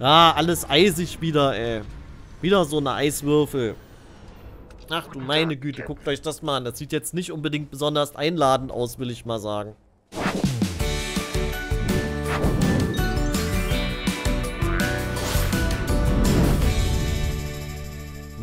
Ja, alles eisig wieder, ey. Wieder so eine Eiswürfel. Ach du meine Güte, guckt euch das mal an. Das sieht jetzt nicht unbedingt besonders einladend aus, will ich mal sagen.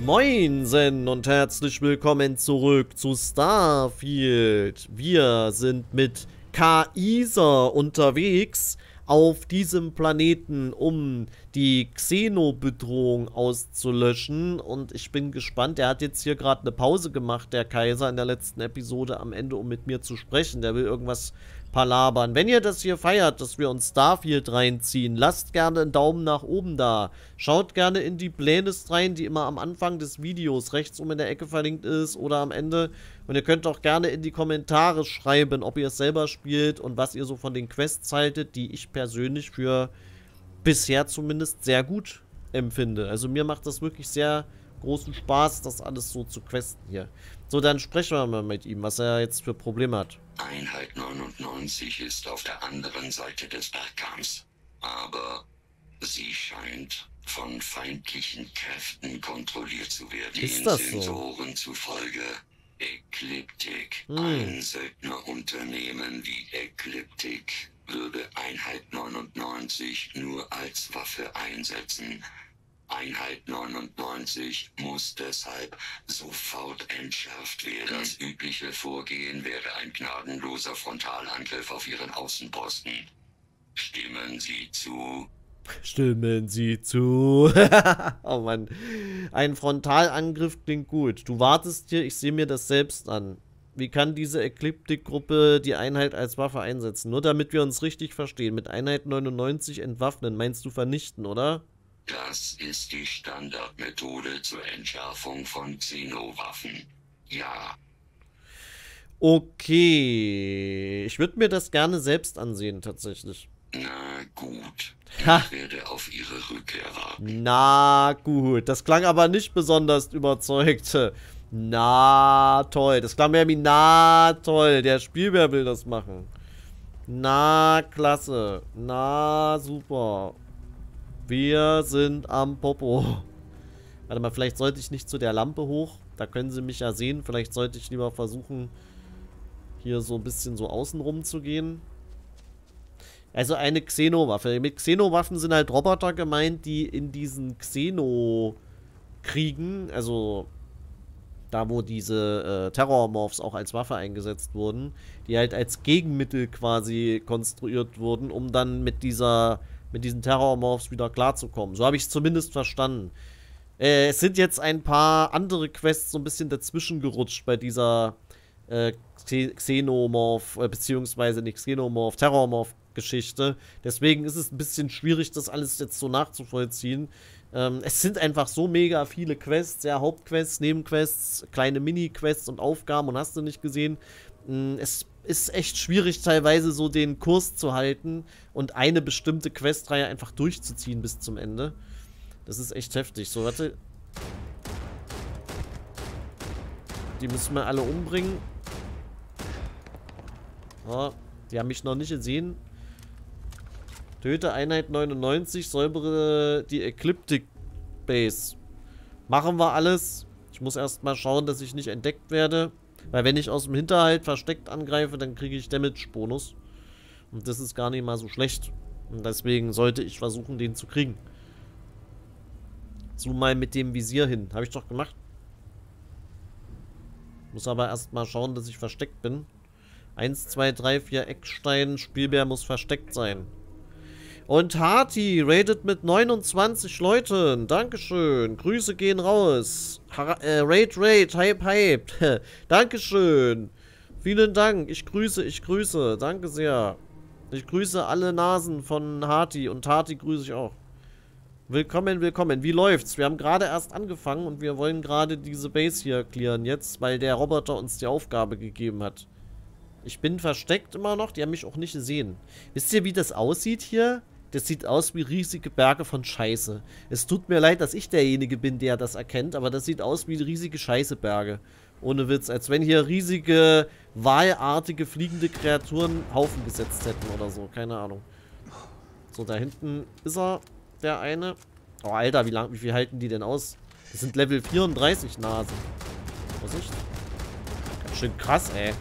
Moinsen und herzlich willkommen zurück zu Starfield. Wir sind mit Kaiser unterwegs auf diesem Planeten, um die Xeno-Bedrohung auszulöschen. Und ich bin gespannt. Er hat jetzt hier gerade eine Pause gemacht, der Kaiser, in der letzten Episode am Ende, um mit mir zu sprechen. Der will irgendwas palabern. Wenn ihr das hier feiert, dass wir uns Starfield reinziehen, lasst gerne einen Daumen nach oben da. Schaut gerne in die Playlist rein, die immer am Anfang des Videos rechts oben in der Ecke verlinkt ist oder am Ende. Und ihr könnt auch gerne in die Kommentare schreiben, ob ihr es selber spielt und was ihr so von den Quests haltet, die ich persönlich für bisher zumindest sehr gut empfinde. Also mir macht das wirklich sehr großen Spaß, das alles so zu questen hier. So, dann sprechen wir mal mit ihm, was er jetzt für Probleme hat. Einheit 99 ist auf der anderen Seite des Bergkamms. Aber sie scheint von feindlichen Kräften kontrolliert zu werden. Ist das so? Sensoren zufolge. Ekliptik. Hm. Ein Söldnerunternehmen wie Ekliptik 99 nur als Waffe einsetzen. Einheit 99 muss deshalb sofort entschärft werden. Das übliche Vorgehen wäre ein gnadenloser Frontalangriff auf ihren Außenposten. Stimmen Sie zu? Stimmen Sie zu. oh Mann. Ein Frontalangriff klingt gut. Du wartest hier, ich sehe mir das selbst an. Wie kann diese Ekliptik-Gruppe die Einheit als Waffe einsetzen? Nur damit wir uns richtig verstehen. Mit Einheit 99 entwaffnen, meinst du vernichten, oder? Das ist die Standardmethode zur Entschärfung von Xenowaffen. Ja, Okay. Ich würde mir das gerne selbst ansehen, tatsächlich. na gut. Ha. Ich werde auf Ihre Rückkehr warten. Na gut. Das klang aber nicht besonders überzeugt. Na toll. Das klang mehr wie na toll. Der Spielbär will das machen. Na klasse. Na super. Wir sind am Popo. Warte mal, vielleicht sollte ich nicht zu der Lampe hoch. Da können sie mich ja sehen. Vielleicht sollte ich lieber versuchen, hier so ein bisschen so außenrum zu gehen. Also eine Xeno-Waffe. Mit Xeno-Waffen sind halt Roboter gemeint, die in diesen Xeno-Kriegen, also da wo diese äh, Terrormorphs auch als Waffe eingesetzt wurden, die halt als Gegenmittel quasi konstruiert wurden, um dann mit dieser mit diesen Terrormorphs wieder klarzukommen. So habe ich es zumindest verstanden. Äh, es sind jetzt ein paar andere Quests so ein bisschen dazwischen gerutscht bei dieser äh, Xe- Xenomorph, äh, beziehungsweise nicht Xenomorph, Terrormorph-Geschichte. Deswegen ist es ein bisschen schwierig, das alles jetzt so nachzuvollziehen. Ähm, es sind einfach so mega viele Quests, ja, Hauptquests, Nebenquests, kleine Mini-Quests und Aufgaben und hast du nicht gesehen. Mm, Es ist echt schwierig, teilweise so den Kurs zu halten und eine bestimmte Questreihe einfach durchzuziehen bis zum Ende. Das ist echt heftig. So, warte. Die müssen wir alle umbringen. Ja, die haben mich noch nicht gesehen. Töte Einheit 99, säubere die Ecliptic Base. Machen wir alles. Ich muss erstmal schauen, dass ich nicht entdeckt werde. Weil wenn ich aus dem Hinterhalt versteckt angreife, dann kriege ich Damage-Bonus. Und das ist gar nicht mal so schlecht. Und deswegen sollte ich versuchen, den zu kriegen. Zoom mal mit dem Visier hin. Habe ich doch gemacht. Muss aber erstmal schauen, dass ich versteckt bin. 1, 2, 3, 4 Eckstein. Spielbär muss versteckt sein. Und Harty rated mit 29 Leuten. Dankeschön. Grüße gehen raus. Ha äh, Raid, Raid, Hype, Hype. Dankeschön. Vielen Dank. Ich grüße, ich grüße. Danke sehr. Ich grüße alle Nasen von Harty und Harty grüße ich auch. Willkommen, willkommen. Wie läuft's? Wir haben gerade erst angefangen und wir wollen gerade diese Base hier clearen jetzt, weil der Roboter uns die Aufgabe gegeben hat. Ich bin versteckt immer noch, die haben mich auch nicht gesehen. Wisst ihr, wie das aussieht hier? Das sieht aus wie riesige Berge von Scheiße. Es tut mir leid, dass ich derjenige bin, der das erkennt, aber das sieht aus wie riesige Scheißeberge. Ohne Witz. Als wenn hier riesige, wahlartige, fliegende Kreaturen Haufen gesetzt hätten oder so. Keine Ahnung. So, da hinten ist er. der eine. Oh, Alter, wie, lang, wie viel halten die denn aus? Das sind Level 34 Nasen. Vorsicht. Ganz schön krass, ey.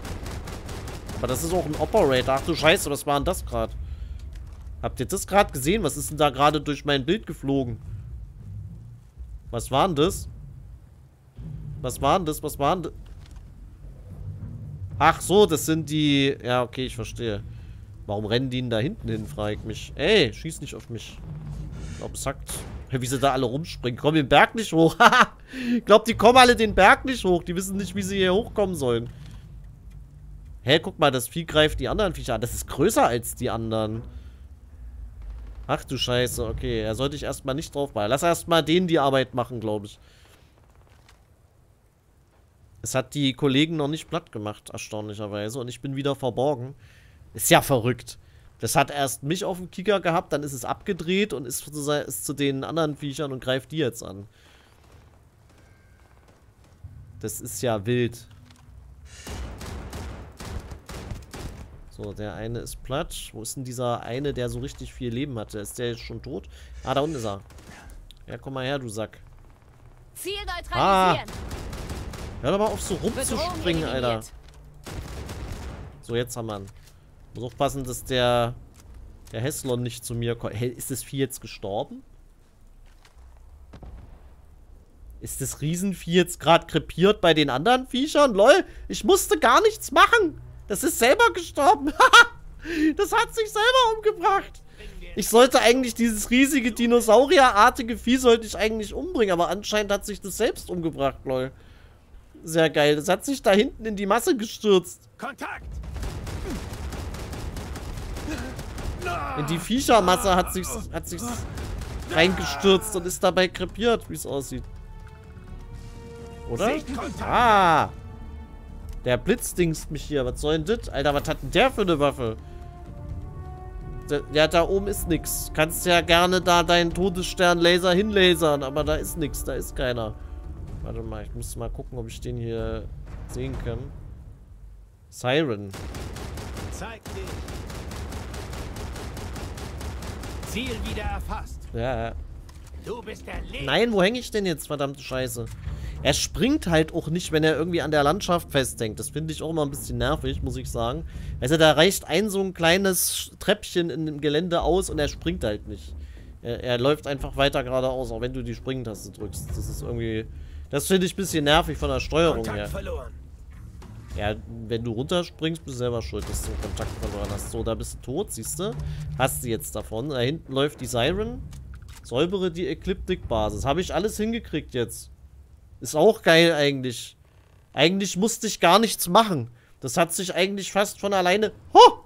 Aber das ist auch ein Operator. Ach du Scheiße, was war denn das gerade? Habt ihr das gerade gesehen? Was ist denn da gerade durch mein Bild geflogen? Was war denn das? Was war denn das? Was war denn das? Ach so, das sind die... Ja, okay, ich verstehe. Warum rennen die denn da hinten hin, frage ich mich. Ey, schieß nicht auf mich. Ich glaube, es sagt... Wie sie da alle rumspringen. Kommen den Berg nicht hoch. ich glaube, die kommen alle den Berg nicht hoch. Die wissen nicht, wie sie hier hochkommen sollen. Hä, guck mal, das Vieh greift die anderen Viecher an. Das ist größer als die anderen. Ach du Scheiße, okay. Da sollte ich erstmal nicht drauf bleiben. Lass erstmal denen die Arbeit machen, glaube ich. Es hat die Kollegen noch nicht platt gemacht, erstaunlicherweise. Und ich bin wieder verborgen. Ist ja verrückt. Das hat erst mich auf dem Kicker gehabt, dann ist es abgedreht und ist zu, ist zu den anderen Viechern und greift die jetzt an. Das ist ja wild. So, der eine ist platt. Wo ist denn dieser eine, der so richtig viel Leben hatte? Ist der jetzt schon tot? Ah, da unten ist er. Ja, komm mal her, du Sack. Ziel neutralisieren. Ah. Hör doch mal auf, so rumzuspringen, Alter. So, jetzt haben wir ihn. Muss aufpassen, dass der, der Heslon nicht zu mir kommt. Hey, ist das Vieh jetzt gestorben? Ist das Riesenvieh jetzt gerade krepiert bei den anderen Viechern? Lol, ich musste gar nichts machen. Das ist selber gestorben. das hat sich selber umgebracht. Ich sollte eigentlich dieses riesige Dinosaurierartige Vieh sollte ich eigentlich umbringen, aber anscheinend hat sich das selbst umgebracht, lol. Sehr geil. Das hat sich da hinten in die Masse gestürzt. Kontakt! In die Viechermasse hat sich hat sich's reingestürzt und ist dabei krepiert, wie es aussieht. Oder? Ah! Der Blitz dingst mich hier. Was soll denn das? Alter, was hat denn der für eine Waffe? Ja, da oben ist nix. Kannst ja gerne da deinen Todesstern-Laser hinlasern, aber da ist nix. Da ist keiner. Warte mal, ich muss mal gucken, ob ich den hier sehen kann. Siren. Zeig dich. Ziel wieder erfasst. Ja. Du bist der Nein, wo hänge ich denn jetzt, verdammte Scheiße? Er springt halt auch nicht, wenn er irgendwie an der Landschaft festhängt. Das finde ich auch immer ein bisschen nervig, muss ich sagen. Also da reicht ein so ein kleines Treppchen in dem Gelände aus und er springt halt nicht. Er, er läuft einfach weiter geradeaus, auch wenn du die Springtaste drückst. Das ist irgendwie... Das finde ich ein bisschen nervig von der Steuerung Kontakt her. Verloren. Ja, wenn du runterspringst, bist du selber schuld, dass du Kontakt verloren hast. So, da bist du tot, siehst du? Hast du jetzt davon. Da hinten läuft die Siren. Säubere die Ecliptic-Basis. Habe ich alles hingekriegt jetzt. Ist auch geil eigentlich. Eigentlich musste ich gar nichts machen. Das hat sich eigentlich fast von alleine... Ho!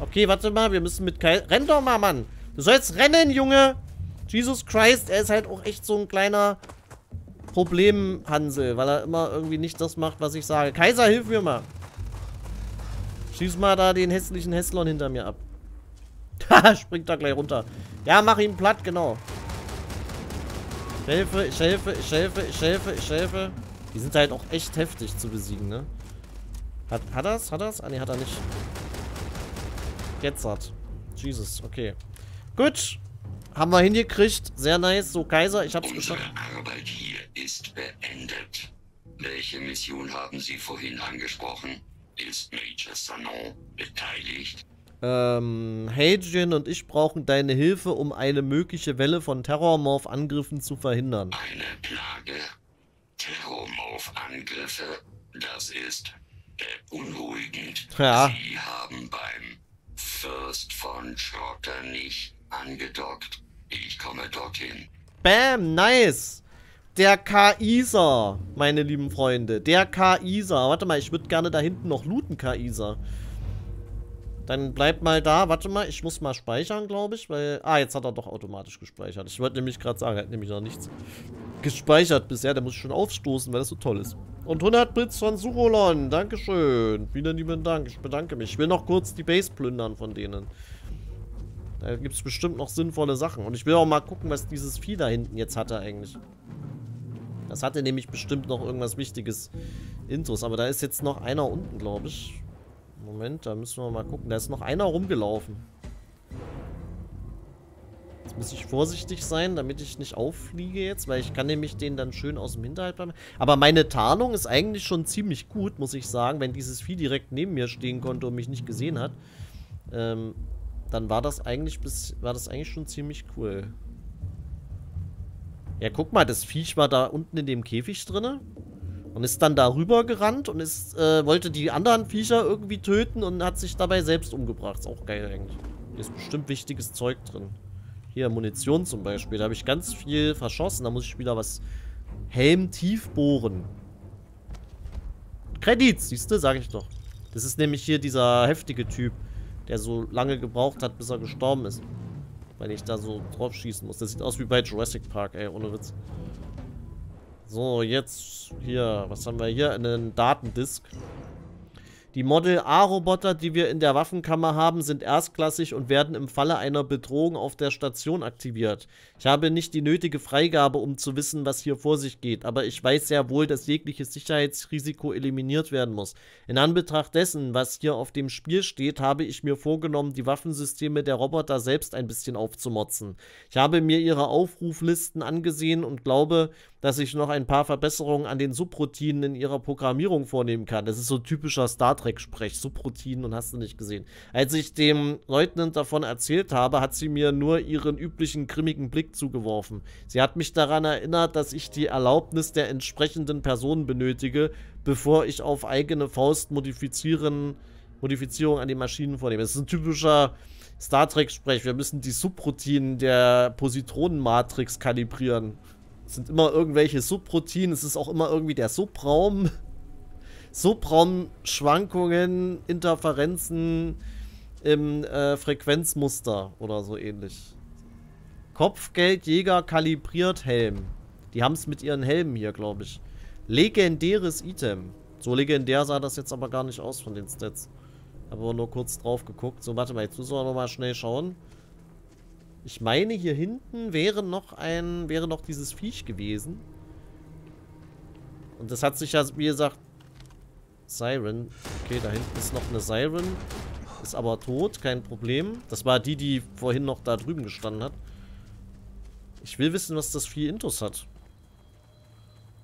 Okay, warte mal. Wir müssen mit Kai... Renn doch mal, Mann. Du sollst rennen, Junge. Jesus Christ. Er ist halt auch echt so ein kleiner Problemhansel, weil er immer irgendwie nicht das macht, was ich sage. Kaiser, hilf mir mal. Schieß mal da den hässlichen Hässlon hinter mir ab. Haha, springt da gleich runter. Ja, mach ihn platt, genau. Ich helfe, ich helfe, ich helfe, ich helfe, ich helfe. Die sind halt auch echt heftig zu besiegen, ne? Hat, hat er's? Hat er's? Ah, ne, hat er nicht. Jetzt hat. Jesus, okay. Gut. Haben wir hingekriegt. Sehr nice. So, Kaiser, ich hab's Unsere geschafft. Arbeit hier ist beendet. Welche Mission haben Sie vorhin angesprochen? Ist Major Sanon beteiligt? Ähm, Hadrian und ich brauchen deine Hilfe, um eine mögliche Welle von Terrormorph-Angriffen zu verhindern. Eine Plage? Terrormorph-Angriffe? Das ist beunruhigend. Ja. Sie haben beim First von Schrotter nicht angedockt. Ich komme dorthin. Bam, nice. Der Kaiser, meine lieben Freunde. Der Kaiser. Warte mal, ich würde gerne da hinten noch looten, Kaiser. Dann bleibt mal da. Warte mal, ich muss mal speichern, glaube ich, weil... Ah, jetzt hat er doch automatisch gespeichert. Ich wollte nämlich gerade sagen, er hat nämlich noch nichts gespeichert bisher. Der muss schon aufstoßen, weil das so toll ist. Und 100 Bits von Surolon. Dankeschön. Vielen lieben Dank. Ich bedanke mich. Ich will noch kurz die Base plündern von denen. Da gibt es bestimmt noch sinnvolle Sachen. Und ich will auch mal gucken, was dieses Vieh da hinten jetzt hatte eigentlich. Das hatte nämlich bestimmt noch irgendwas Wichtiges Intros. Aber da ist jetzt noch einer unten, glaube ich. Moment, da müssen wir mal gucken. Da ist noch einer rumgelaufen. Jetzt muss ich vorsichtig sein, damit ich nicht auffliege jetzt, weil ich kann nämlich den dann schön aus dem Hinterhalt beim... Aber meine Tarnung ist eigentlich schon ziemlich gut, muss ich sagen, wenn dieses Vieh direkt neben mir stehen konnte und mich nicht gesehen hat. Ähm, dann war das eigentlich bis, war das eigentlich schon ziemlich cool. Ja, guck mal, das Viech war da unten in dem Käfig drinne und ist dann darüber gerannt und ist, äh, wollte die anderen Viecher irgendwie töten und hat sich dabei selbst umgebracht. Ist auch geil eigentlich. Hier ist bestimmt wichtiges Zeug drin. Hier, Munition zum Beispiel. Da habe ich ganz viel verschossen. Da muss ich wieder was Helm tief bohren. Kredits, siehst du, sage ich doch. Das ist nämlich hier dieser heftige Typ, der so lange gebraucht hat, bis er gestorben ist. Wenn ich da so drauf schießen muss. Das sieht aus wie bei Jurassic Park, ey, ohne Witz. So, jetzt hier, was haben wir hier? Einen Datendisk. Die Model A-Roboter, die wir in der Waffenkammer haben, sind erstklassig und werden im Falle einer Bedrohung auf der Station aktiviert. Ich habe nicht die nötige Freigabe, um zu wissen, was hier vor sich geht, aber ich weiß sehr wohl, dass jegliches Sicherheitsrisiko eliminiert werden muss. In Anbetracht dessen, was hier auf dem Spiel steht, habe ich mir vorgenommen, die Waffensysteme der Roboter selbst ein bisschen aufzumotzen. Ich habe mir ihre Aufruflisten angesehen und glaube, dass ich noch ein paar Verbesserungen an den Subroutinen in ihrer Programmierung vornehmen kann. Das ist so typischer Star Trek-Sprech, Subroutinen und hast du nicht gesehen. Als ich dem Leutnant davon erzählt habe, hat sie mir nur ihren üblichen grimmigen Blick zugeworfen. Sie hat mich daran erinnert, dass ich die Erlaubnis der entsprechenden Person benötige, bevor ich auf eigene Faust modifizieren, Modifizierung an den Maschinen vornehme. Das ist ein typischer Star Trek-Sprech. Wir müssen die Subroutinen der Positronenmatrix kalibrieren. Sind immer irgendwelche Subroutinen, es ist auch immer irgendwie der Subraum. Subraumschwankungen, Interferenzen im äh, Frequenzmuster oder so ähnlich. Kopfgeldjäger kalibriert Helm. Die haben es mit ihren Helmen hier, glaube ich. Legendäres Item. So legendär sah das jetzt aber gar nicht aus von den Stats. Aber nur kurz drauf geguckt. So, warte mal, jetzt müssen wir nochmal schnell schauen. Ich meine, hier hinten wäre noch ein, wäre noch dieses Viech gewesen. Und das hat sich ja, wie gesagt, Siren. Okay, da hinten ist noch eine Siren. Ist aber tot, kein Problem. Das war die, die vorhin noch da drüben gestanden hat. Ich will wissen, was das Vieh Intus hat.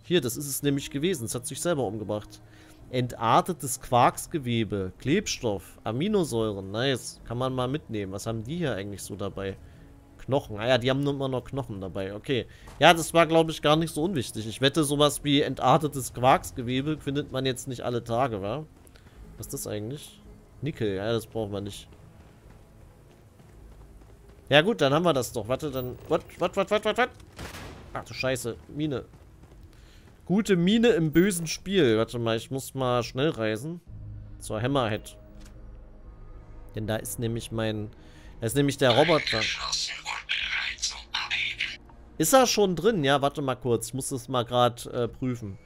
Hier, das ist es nämlich gewesen. Es hat sich selber umgebracht. Entartetes Quarksgewebe, Klebstoff, Aminosäuren. Nice. Kann man mal mitnehmen. Was haben die hier eigentlich so dabei? Knochen. Ah ja, die haben immer noch Knochen dabei. Okay. Ja, das war, glaube ich, gar nicht so unwichtig. Ich wette, sowas wie entartetes Quarksgewebe findet man jetzt nicht alle Tage, wa? Was ist das eigentlich? Nickel. Ja, das brauchen wir nicht. Ja gut, dann haben wir das doch. Warte, dann... Was, was, was, was, was? Ach du Scheiße. Mine. Gute Mine im bösen Spiel. Warte mal, ich muss mal schnell reisen. Zur Hammerhead. Denn da ist nämlich mein... Da ist nämlich der Roboter. Ist er schon drin? Ja, warte mal kurz. Ich muss das mal gerade äh, prüfen.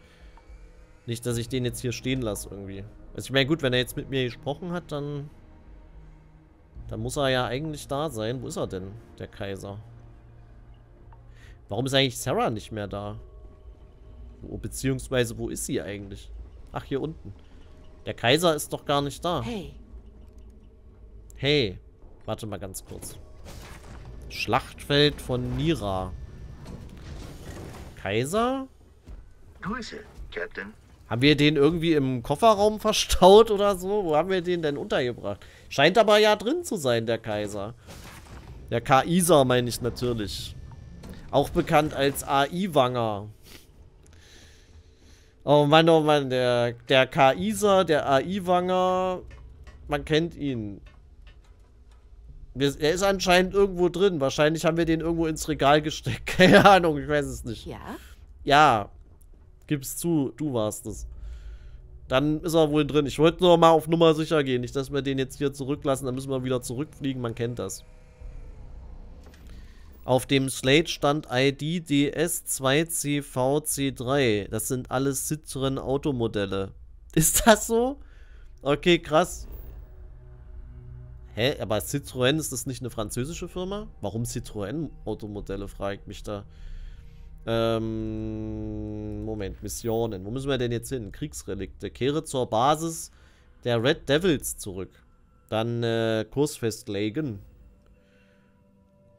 Nicht, dass ich den jetzt hier stehen lasse irgendwie. Also ich meine, gut, wenn er jetzt mit mir gesprochen hat, dann... Dann muss er ja eigentlich da sein. Wo ist er denn, der Kaiser? Warum ist eigentlich Sarah nicht mehr da? Wo, beziehungsweise, wo ist sie eigentlich? Ach, hier unten. Der Kaiser ist doch gar nicht da. Hey. Hey. Warte mal ganz kurz. Schlachtfeld von Nira. Kaiser? Grüße, Captain. Haben wir den irgendwie im Kofferraum verstaut oder so? Wo haben wir den denn untergebracht? Scheint aber ja drin zu sein, der Kaiser. Der Kaiser meine ich natürlich. Auch bekannt als AI-Wanger. Oh Mann, oh Mann, der, der Kaiser, der AI-Wanger, man kennt ihn. Er ist anscheinend irgendwo drin. Wahrscheinlich haben wir den irgendwo ins Regal gesteckt. Keine Ahnung, ich weiß es nicht. Ja? Ja. Gib's zu, du warst es. Dann ist er wohl drin. Ich wollte nur mal auf Nummer sicher gehen. Nicht, dass wir den jetzt hier zurücklassen. Dann müssen wir wieder zurückfliegen. Man kennt das. Auf dem Slate stand ID DS2CVC3. Das sind alles Citroën Automodelle. Ist das so? Okay, krass. Hä? Aber Citroën, ist das nicht eine französische Firma? Warum Citroën Automodelle, frage ich mich da. Ähm, Moment, Missionen. Wo müssen wir denn jetzt hin? Kriegsrelikte. Kehre zur Basis der Red Devils zurück. Dann äh, Kurs festlegen.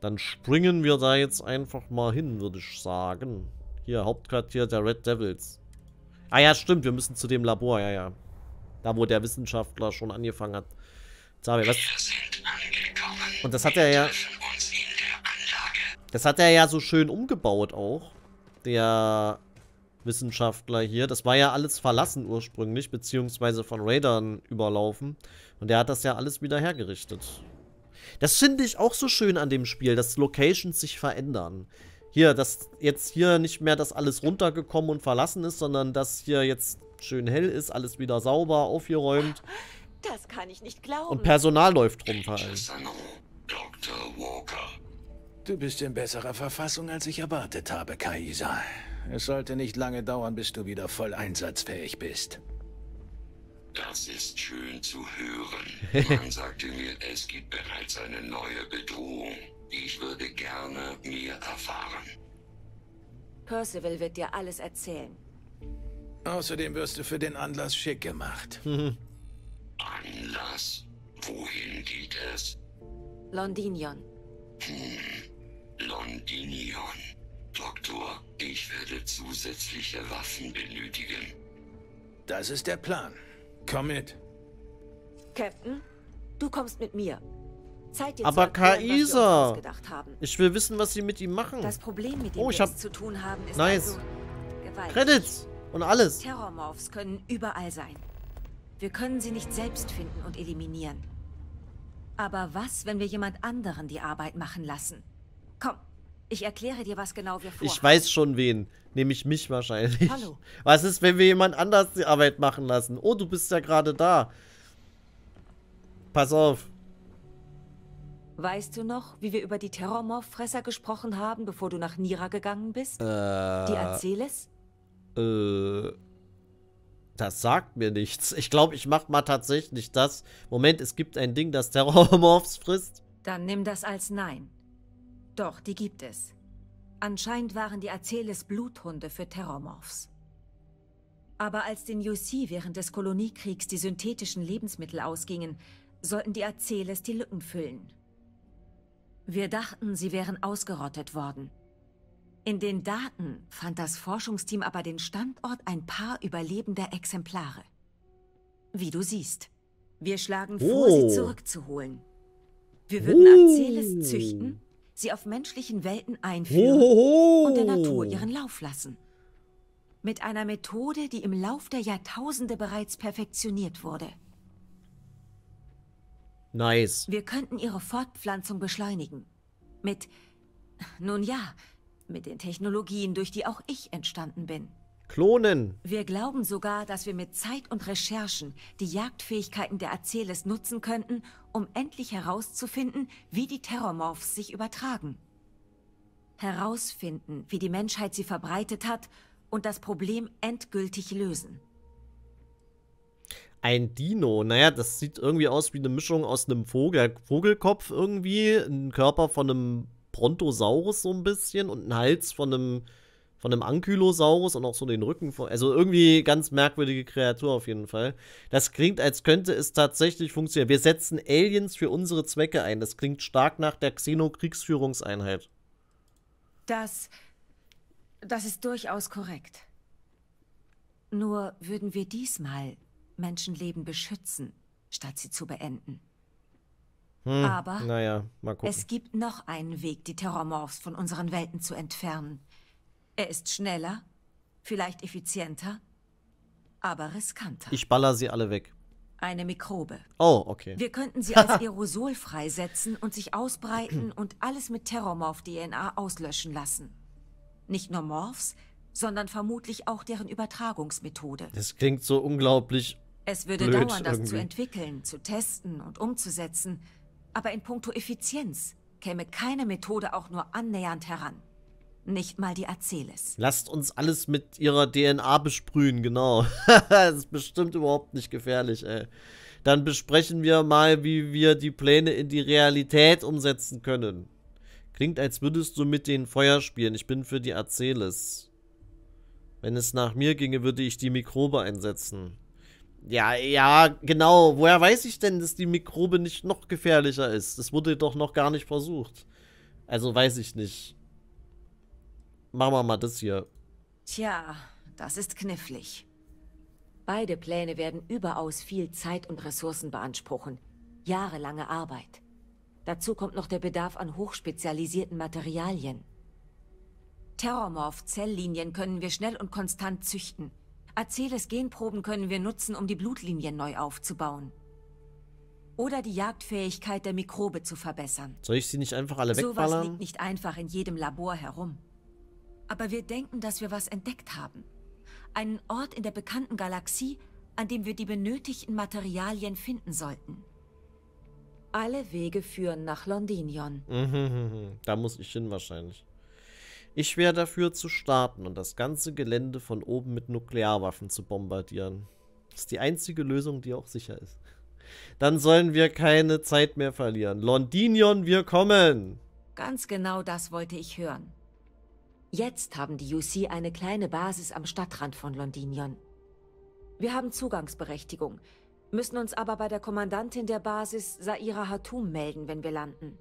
Dann springen wir da jetzt einfach mal hin, würde ich sagen. Hier, Hauptquartier der Red Devils. Ah ja, stimmt, wir müssen zu dem Labor, ja, ja. Da, wo der Wissenschaftler schon angefangen hat. Xavier, was? Und das hat er ja... Das hat er ja so schön umgebaut auch. Der Wissenschaftler hier. Das war ja alles verlassen ursprünglich, beziehungsweise von Raidern überlaufen. Und der hat das ja alles wieder hergerichtet. Das finde ich auch so schön an dem Spiel, dass Locations sich verändern. Hier, dass jetzt hier nicht mehr das alles runtergekommen und verlassen ist, sondern dass hier jetzt schön hell ist, alles wieder sauber, aufgeräumt. Das kann ich nicht glauben. Und Personal läuft rum vor Dr. Walker. Du bist in besserer Verfassung, als ich erwartet habe, Kaisa. Es sollte nicht lange dauern, bis du wieder voll einsatzfähig bist. Das ist schön zu hören. Man sagte mir, es gibt bereits eine neue Bedrohung. Ich würde gerne mehr erfahren. Percival wird dir alles erzählen. Außerdem wirst du für den Anlass schick gemacht. Anlass? Wohin geht es? Londinion. Londinion. Doktor, ich werde zusätzliche Waffen benötigen. Das ist der Plan. Komm mit. Captain, du kommst mit mir. Zeit dir Aber Kaisa. Ich will wissen, was sie mit ihm machen. Das Problem, mit dem Oh, ich hab- zu tun haben, ist Nice. also. Credits und alles. Terrormorphs können überall sein. Wir können sie nicht selbst finden und eliminieren. Aber was, wenn wir jemand anderen die Arbeit machen lassen? Komm, ich erkläre dir, was genau wir vorhaben. Ich weiß schon wen. Nämlich mich wahrscheinlich. Hallo. Was ist, wenn wir jemand anders die Arbeit machen lassen? Oh, du bist ja gerade da. Pass auf. Weißt du noch, wie wir über die Terrormorph-Fresser gesprochen haben, bevor du nach Nira gegangen bist? Äh, Die Azeles? äh, das sagt mir nichts. Ich glaube, ich mache mal tatsächlich das. Moment, es gibt ein Ding, das Terrormorphs frisst. Dann nimm das als Nein. Doch, die gibt es. Anscheinend waren die Azeles Bluthunde für Terrormorphs. Aber als den UC während des Koloniekriegs die synthetischen Lebensmittel ausgingen, sollten die Azeles die Lücken füllen. Wir dachten, sie wären ausgerottet worden. In den Daten fand das Forschungsteam aber den Standort ein paar überlebender Exemplare. Wie du siehst. Wir schlagen vor, Oh. sie zurückzuholen. Wir würden Oh. Azeles züchten, sie auf menschlichen Welten einführen Hohoho. und der Natur ihren Lauf lassen. Mit einer Methode, die im Lauf der Jahrtausende bereits perfektioniert wurde. Nice. Wir könnten ihre Fortpflanzung beschleunigen. Mit, nun ja, mit den Technologien, durch die auch ich entstanden bin. Klonen. Wir glauben sogar, dass wir mit Zeit und Recherchen die Jagdfähigkeiten der Azeles nutzen könnten, um endlich herauszufinden, wie die Terrormorphs sich übertragen. Herausfinden, wie die Menschheit sie verbreitet hat und das Problem endgültig lösen. Ein Dino. Naja, das sieht irgendwie aus wie eine Mischung aus einem Vogel, Vogelkopf irgendwie, ein Körper von einem Brontosaurus so ein bisschen und ein Hals von einem von einem Ankylosaurus und auch so den Rücken von. Also irgendwie ganz merkwürdige Kreatur auf jeden Fall. Das klingt, als könnte es tatsächlich funktionieren. Wir setzen Aliens für unsere Zwecke ein. Das klingt stark nach der Xeno-Kriegsführungseinheit. Das. Das ist durchaus korrekt. Nur würden wir diesmal Menschenleben beschützen, statt sie zu beenden. Hm, Aber Naja, mal gucken. Es gibt noch einen Weg, die Terrormorphs von unseren Welten zu entfernen. Er ist schneller, vielleicht effizienter, aber riskanter. Ich baller sie alle weg. Eine Mikrobe. Oh, okay. Wir könnten sie als Aerosol freisetzen und sich ausbreiten und alles mit Terrormorph-DNA auslöschen lassen. Nicht nur Morphs, sondern vermutlich auch deren Übertragungsmethode. Das klingt so unglaublich. Es würde Blöd dauern, das zu irgendwie. entwickeln, zu testen und umzusetzen. Aber in puncto Effizienz käme keine Methode auch nur annähernd heran. Nicht mal die Azeles. Lasst uns alles mit ihrer DNA besprühen, genau. das ist bestimmt überhaupt nicht gefährlich, ey. Dann besprechen wir mal, wie wir die Pläne in die Realität umsetzen können. Klingt, als würdest du mit den Feuer spielen. Ich bin für die Azeles. Wenn es nach mir ginge, würde ich die Mikrobe einsetzen. Ja, ja, genau. Woher weiß ich denn, dass die Mikrobe nicht noch gefährlicher ist? Das wurde doch noch gar nicht versucht. Also weiß ich nicht. Machen wir mal das hier. Tja, das ist knifflig. Beide Pläne werden überaus viel Zeit und Ressourcen beanspruchen. Jahrelange Arbeit. Dazu kommt noch der Bedarf an hochspezialisierten Materialien. Terrormorph-Zelllinien können wir schnell und konstant züchten. Aceles Genproben können wir nutzen, um die Blutlinien neu aufzubauen. Oder die Jagdfähigkeit der Mikrobe zu verbessern. Soll ich sie nicht einfach alle Sowas wegballern? liegt nicht einfach in jedem Labor herum. Aber wir denken, dass wir was entdeckt haben. Einen Ort in der bekannten Galaxie, an dem wir die benötigten Materialien finden sollten. Alle Wege führen nach Londinion. Mhm, da muss ich hin wahrscheinlich. Ich wäre dafür zu starten und das ganze Gelände von oben mit Nuklearwaffen zu bombardieren. Das ist die einzige Lösung, die auch sicher ist. Dann sollen wir keine Zeit mehr verlieren. Londinion, wir kommen! Ganz genau das wollte ich hören. Jetzt haben die UC eine kleine Basis am Stadtrand von Londinion. Wir haben Zugangsberechtigung, müssen uns aber bei der Kommandantin der Basis, Saira Hatum, melden, wenn wir landen.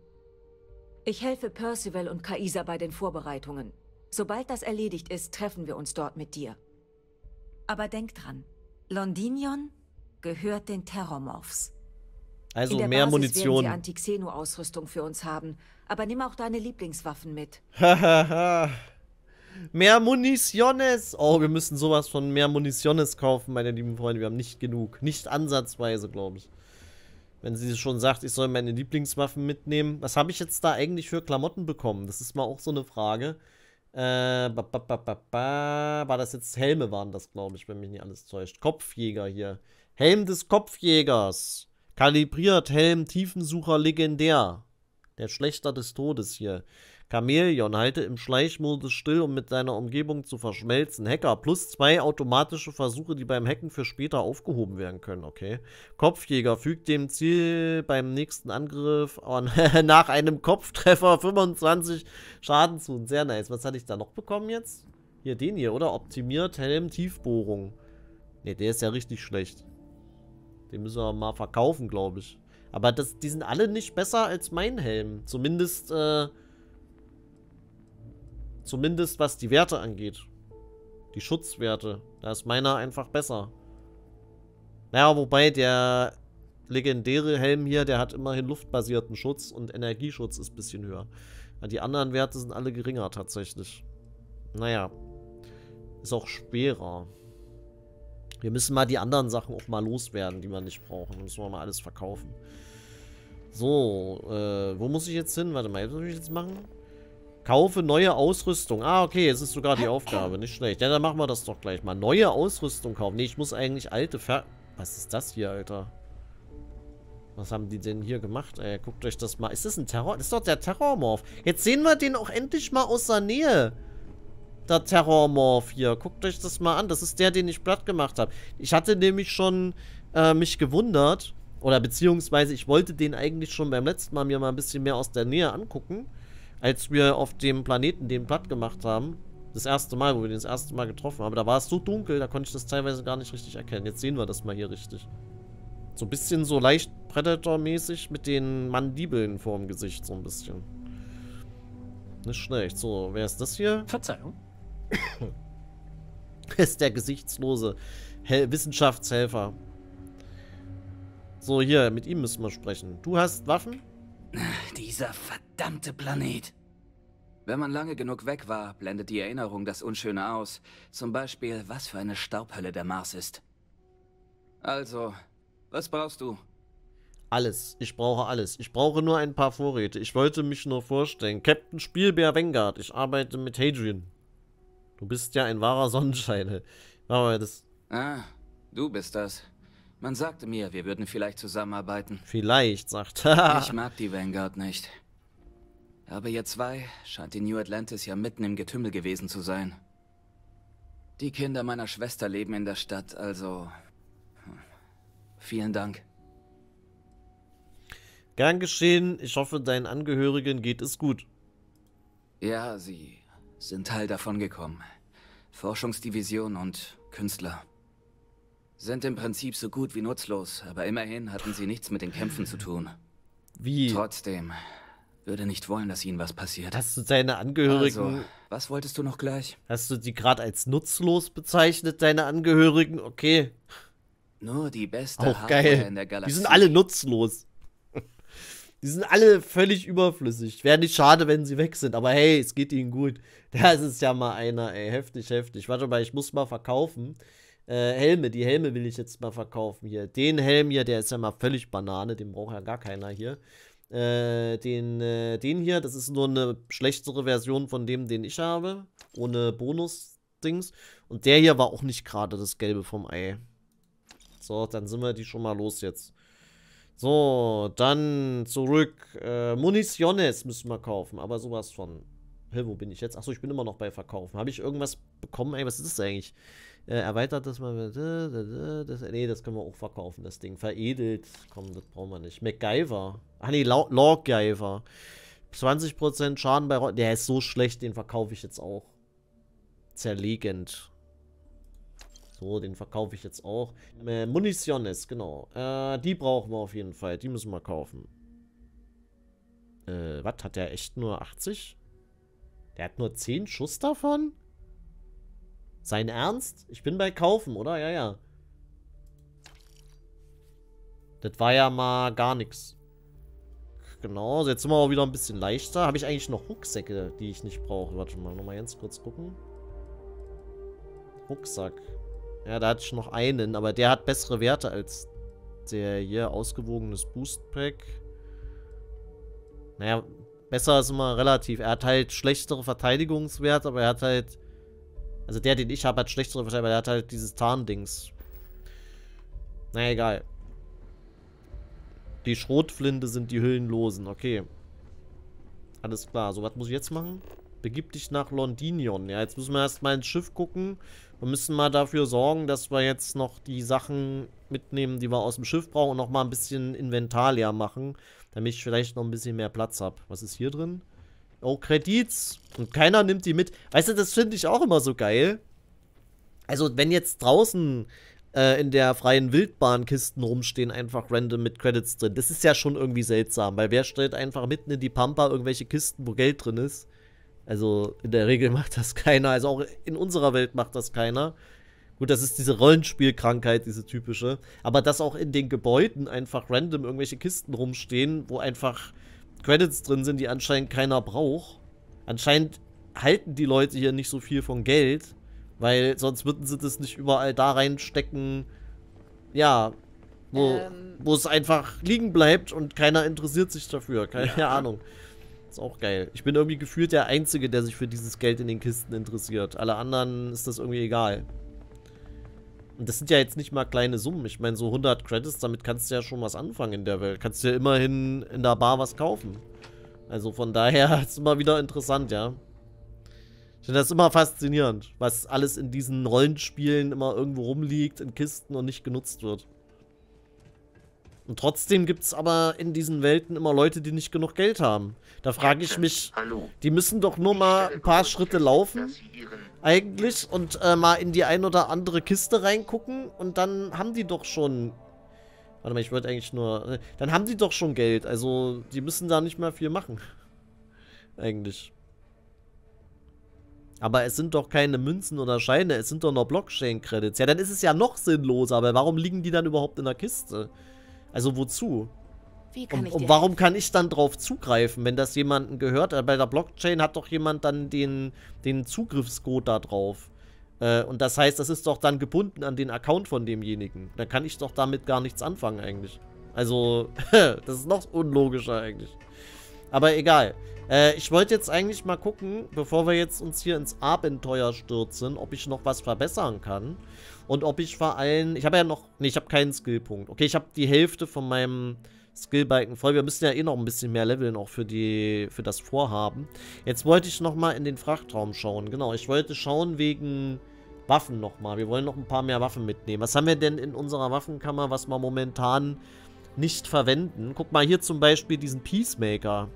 Ich helfe Percival und Kaisa bei den Vorbereitungen. Sobald das erledigt ist, treffen wir uns dort mit dir. Aber denk dran, Londinion gehört den Terrormorphs. Also In der mehr Basis Munition. werden sie Anti-Xeno-Ausrüstung für uns haben, aber nimm auch deine Lieblingswaffen mit. Hahaha. mehr Munitiones. Oh, wir müssen sowas von mehr Munitiones kaufen, meine lieben Freunde. Wir haben nicht genug. Nicht ansatzweise, glaube ich. Wenn sie schon sagt, ich soll meine Lieblingswaffen mitnehmen. Was habe ich jetzt da eigentlich für Klamotten bekommen? Das ist mal auch so eine Frage. Äh, ba, ba, ba, ba, ba. War das jetzt Helme waren das, glaube ich, wenn mich nicht alles täuscht. Kopfjäger hier. Helm des Kopfjägers. Kalibriert, Helm, Tiefensucher, legendär. Der Schlechter des Todes hier. Chamäleon, halte im Schleichmodus still, um mit seiner Umgebung zu verschmelzen. Hacker, plus zwei automatische Versuche, die beim Hacken für später aufgehoben werden können, okay. Kopfjäger, fügt dem Ziel beim nächsten Angriff an, nach einem Kopftreffer 25 Schaden zu. Sehr nice. Was hatte ich da noch bekommen jetzt? Hier, den hier, oder? Optimiert Helm, Tiefbohrung. Ne, der ist ja richtig schlecht. Den müssen wir mal verkaufen, glaube ich. Aber das, die sind alle nicht besser als mein Helm. Zumindest, äh, Zumindest was die Werte angeht. Die Schutzwerte. Da ist meiner einfach besser. Naja, wobei der legendäre Helm hier, der hat immerhin luftbasierten Schutz und Energieschutz ist ein bisschen höher. Die anderen Werte sind alle geringer tatsächlich. Naja. Ist auch schwerer. Wir müssen mal die anderen Sachen auch mal loswerden, die wir nicht brauchen. Müssen wir mal alles verkaufen. So, äh, wo muss ich jetzt hin? Warte mal, was muss ich jetzt machen? Kaufe neue Ausrüstung. Ah, okay, es ist sogar die Aufgabe. Nicht schlecht. Ja, dann machen wir das doch gleich mal. Neue Ausrüstung kaufen. Nee, ich muss eigentlich alte Ver... Was ist das hier, Alter? Was haben die denn hier gemacht? Ey, guckt euch das mal. Ist das ein Terror? Das ist doch der Terrormorph. Jetzt sehen wir den auch endlich mal aus der Nähe. Der Terrormorph hier. Guckt euch das mal an. Das ist der, den ich platt gemacht habe. Ich hatte nämlich schon äh, mich gewundert. Oder beziehungsweise ich wollte den eigentlich schon beim letzten Mal mir mal ein bisschen mehr aus der Nähe angucken als wir auf dem Planeten den platt gemacht haben. Das erste Mal, wo wir den das erste Mal getroffen haben. Da war es so dunkel, da konnte ich das teilweise gar nicht richtig erkennen. Jetzt sehen wir das mal hier richtig. So ein bisschen so leicht Predator-mäßig mit den Mandibeln vorm Gesicht, so ein bisschen. Nicht schlecht. So, wer ist das hier? Verzeihung. ist der gesichtslose Hel Wissenschaftshelfer. So, hier, mit ihm müssen wir sprechen. Du hast Waffen? Dieser verdammte Planet. Wenn man lange genug weg war, blendet die Erinnerung das Unschöne aus. Zum Beispiel, was für eine Staubhölle der Mars ist. Also, was brauchst du? Alles. Ich brauche alles. Ich brauche nur ein paar Vorräte. Ich wollte mich nur vorstellen. Captain Spielbär Vanguard. Ich arbeite mit Hadrian. Du bist ja ein wahrer Sonnenschein. Aber das... Ah, du bist das. Man sagte mir, wir würden vielleicht zusammenarbeiten. Vielleicht, sagt Ich mag die Vanguard nicht. Aber ihr zwei scheint die New Atlantis ja mitten im Getümmel gewesen zu sein. Die Kinder meiner Schwester leben in der Stadt, also... hm, Vielen Dank. Gern geschehen. Ich hoffe, deinen Angehörigen geht es gut. Ja, sie sind Teil davon gekommen. Forschungsdivision und Künstler. Sind im Prinzip so gut wie nutzlos, aber immerhin hatten sie nichts mit den Kämpfen zu tun. Wie? Trotzdem Würde nicht wollen, dass ihnen was passiert. Hast du deine Angehörigen. Also, was wolltest du noch gleich? Hast du die gerade als nutzlos bezeichnet, deine Angehörigen? Okay. Nur die beste Auch Hardware geil. in der Die Galaxie. sind alle nutzlos. Die sind alle völlig überflüssig. Wäre nicht schade, wenn sie weg sind, aber hey, es geht ihnen gut. Das ist ja mal einer, ey. Heftig, heftig. Warte mal, ich muss mal verkaufen. Äh, Helme, die Helme will ich jetzt mal verkaufen hier. Den Helm hier, der ist ja mal völlig Banane, den braucht ja gar keiner hier. Äh, den, äh, den hier, das ist nur eine schlechtere Version von dem, den ich habe. Ohne Bonus-Dings. Und der hier war auch nicht gerade das Gelbe vom Ei. So, dann sind wir die schon mal los jetzt. So, dann zurück. Äh, Municiones müssen wir kaufen, aber sowas von. Hä, wo bin ich jetzt? Achso, ich bin immer noch bei Verkaufen. Habe ich irgendwas bekommen? Ey, was ist das eigentlich? Äh, erweitert das mal. Das, nee, das können wir auch verkaufen, das Ding. Veredelt. Komm, das brauchen wir nicht. MacGyver. Ach nee, Law- Lawgiver. 20% Schaden bei Der ist so schlecht, den verkaufe ich jetzt auch. Zerlegend. So, den verkaufe ich jetzt auch. Äh, Municiones, genau. Äh, die brauchen wir auf jeden Fall. Die müssen wir kaufen. Äh, was? Hat der echt nur 80? Der hat nur 10 Schuss davon? Sein Ernst? Ich bin bei Kaufen, oder? Ja, ja. Das war ja mal gar nichts. Genau, so jetzt sind wir auch wieder ein bisschen leichter. Habe ich eigentlich noch Rucksäcke, die ich nicht brauche? Warte mal, nochmal ganz kurz gucken. Rucksack. Ja, da hatte ich noch einen, aber der hat bessere Werte als der hier. Ausgewogenes Boost Pack. Naja, besser ist immer relativ. Er hat halt schlechtere Verteidigungswerte, aber er hat halt. Also der, den ich habe, hat schlechtere Verteidigung, aber er hat halt dieses Tarndings. Na egal. Die Schrotflinte sind die Hüllenlosen, okay. Alles klar, so was muss ich jetzt machen? Begib dich nach Londinion. Ja, jetzt müssen wir erstmal ins Schiff gucken. Wir müssen mal dafür sorgen, dass wir jetzt noch die Sachen mitnehmen, die wir aus dem Schiff brauchen und noch mal ein bisschen Inventar leer machen, damit ich vielleicht noch ein bisschen mehr Platz habe. Was ist hier drin? Oh, Kredits. Und keiner nimmt die mit. Weißt du, das finde ich auch immer so geil. Also, wenn jetzt draußen äh, in der freien Wildbahn Kisten rumstehen, einfach random mit Credits drin, das ist ja schon irgendwie seltsam, weil wer stellt einfach mitten in die Pampa irgendwelche Kisten, wo Geld drin ist? Also, in der Regel macht das keiner. Also, auch in unserer Welt macht das keiner. Gut, das ist diese Rollenspielkrankheit, diese typische. Aber dass auch in den Gebäuden einfach random irgendwelche Kisten rumstehen, wo einfach Credits drin sind, die anscheinend keiner braucht. Anscheinend halten die Leute hier nicht so viel von Geld, weil sonst würden sie das nicht überall da reinstecken, ja, wo, Ähm. wo es einfach liegen bleibt und keiner interessiert sich dafür. Keine Ja. Ahnung. Ist auch geil. Ich bin irgendwie gefühlt der Einzige, der sich für dieses Geld in den Kisten interessiert. Alle anderen ist das irgendwie egal. Und das sind ja jetzt nicht mal kleine Summen. Ich meine, so 100 Credits, damit kannst du ja schon was anfangen in der Welt. Kannst du ja immerhin in der Bar was kaufen. Also von daher ist es immer wieder interessant, ja. Ich finde das immer faszinierend, was alles in diesen Rollenspielen immer irgendwo rumliegt, in Kisten und nicht genutzt wird. Und trotzdem gibt es aber in diesen Welten immer Leute, die nicht genug Geld haben. Da frage ich mich, die müssen doch nur mal ein paar Schritte laufen eigentlich und äh, mal in die ein oder andere Kiste reingucken und dann haben die doch schon. Warte mal, ich wollte eigentlich nur. äh, Dann haben die doch schon Geld. Also, die müssen da nicht mehr viel machen. eigentlich. Aber es sind doch keine Münzen oder Scheine, es sind doch noch Blockchain-Credits. Ja, dann ist es ja noch sinnloser, aber warum liegen die dann überhaupt in der Kiste? Also wozu? Kann Und, und warum kann ich dann drauf zugreifen, wenn das jemanden gehört? Bei der Blockchain hat doch jemand dann den, den Zugriffscode da drauf. Äh, und das heißt, das ist doch dann gebunden an den Account von demjenigen. Dann kann ich doch damit gar nichts anfangen eigentlich. Also, das ist noch unlogischer eigentlich. Aber egal. Äh, ich wollte jetzt eigentlich mal gucken, bevor wir jetzt uns hier ins Abenteuer stürzen, ob ich noch was verbessern kann. Und ob ich vor allem... Ich habe ja noch... Nee, ich habe keinen Skillpunkt. Okay, ich habe die Hälfte von meinem Skillbalken voll. Wir müssen ja eh noch ein bisschen mehr leveln, auch für, die, für das Vorhaben. Jetzt wollte ich noch mal in den Frachtraum schauen. Genau, ich wollte schauen wegen Waffen noch mal. Wir wollen noch ein paar mehr Waffen mitnehmen. Was haben wir denn in unserer Waffenkammer, was wir momentan nicht verwenden? Guck mal hier zum Beispiel diesen Peacemaker.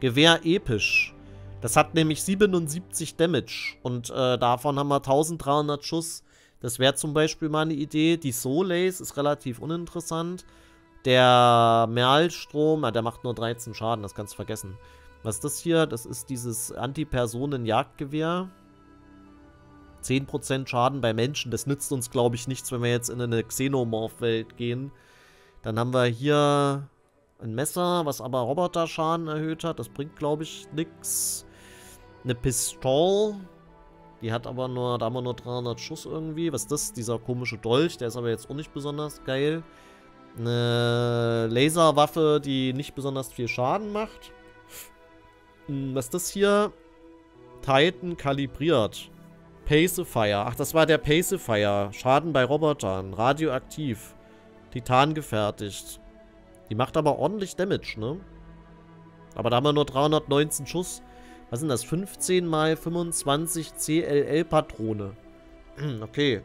Gewehr episch. Das hat nämlich 77 Damage. Und äh, davon haben wir 1300 Schuss. Das wäre zum Beispiel mal eine Idee. Die Solace ist relativ uninteressant. Der Merlstrom, ah, der macht nur 13 Schaden, das kannst du vergessen. Was ist das hier? Das ist dieses Anti-Personen-Jagdgewehr. 10% Schaden bei Menschen. Das nützt uns, glaube ich, nichts, wenn wir jetzt in eine Xenomorph-Welt gehen. Dann haben wir hier ein Messer, was aber Roboterschaden erhöht hat. Das bringt, glaube ich, nichts. Eine Pistole. Die hat aber nur, da haben wir nur 300 Schuss irgendwie. Was ist das? Dieser komische Dolch. Der ist aber jetzt auch nicht besonders geil. Eine Laserwaffe, die nicht besonders viel Schaden macht. Hm, was ist das hier? Titan kalibriert. Pacifier. Ach, das war der Pacifier. Schaden bei Robotern. Radioaktiv. Titan gefertigt. Die macht aber ordentlich Damage, ne? Aber da haben wir nur 319 Schuss. Was sind das? 15 mal 25 CLL-Patrone. okay.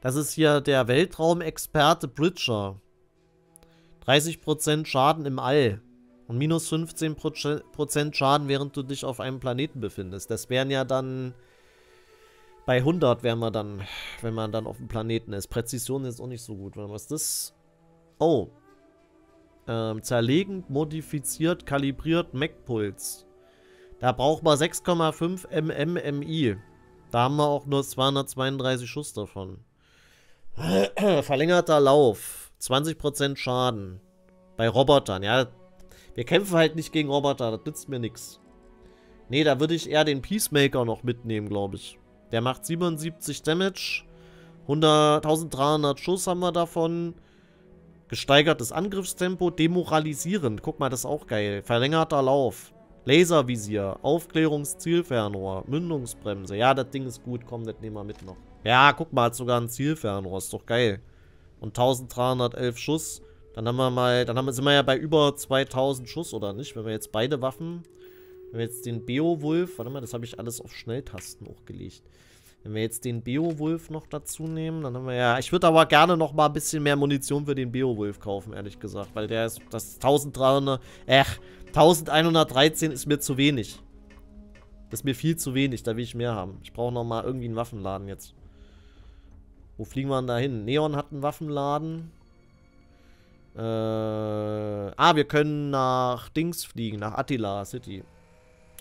Das ist hier der Weltraumexperte Bridger. 30% Schaden im All. Und minus 15% Schaden, während du dich auf einem Planeten befindest. Das wären ja dann... Bei 100 wären wir dann, wenn man dann auf dem Planeten ist. Präzision ist auch nicht so gut. Was ist das? Oh. Ähm, zerlegend, modifiziert, kalibriert, MacPuls. Da braucht man 6,5 mmMI. Da haben wir auch nur 232 Schuss davon. Verlängerter Lauf. 20% Schaden. Bei Robotern. Ja, wir kämpfen halt nicht gegen Roboter. Das nützt mir nichts. Nee, da würde ich eher den Peacemaker noch mitnehmen, glaube ich. Der macht 77 Damage. 100, 1300 Schuss haben wir davon. Gesteigertes Angriffstempo, demoralisierend. Guck mal, das ist auch geil. Verlängerter Lauf. Laservisier, Aufklärungszielfernrohr, Mündungsbremse. Ja, das Ding ist gut. Komm, das nehmen wir mit noch. Ja, guck mal, hat sogar ein Zielfernrohr. Ist doch geil. Und 1311 Schuss. Dann haben wir mal, dann haben wir, sind wir ja bei über 2000 Schuss, oder nicht? Wenn wir jetzt beide Waffen, wenn wir jetzt den Beowulf, warte mal, das habe ich alles auf Schnelltasten hochgelegt. Wenn wir jetzt den Beowulf noch dazu nehmen, dann haben wir ja... Ich würde aber gerne noch mal ein bisschen mehr Munition für den Beowulf kaufen, ehrlich gesagt. Weil der ist... Das 1300... Äh, 1113 ist mir zu wenig. Das ist mir viel zu wenig, da will ich mehr haben. Ich brauche noch mal irgendwie einen Waffenladen jetzt. Wo fliegen wir denn da hin? Neon hat einen Waffenladen. Äh, ah, wir können nach Dings fliegen, nach Attila City.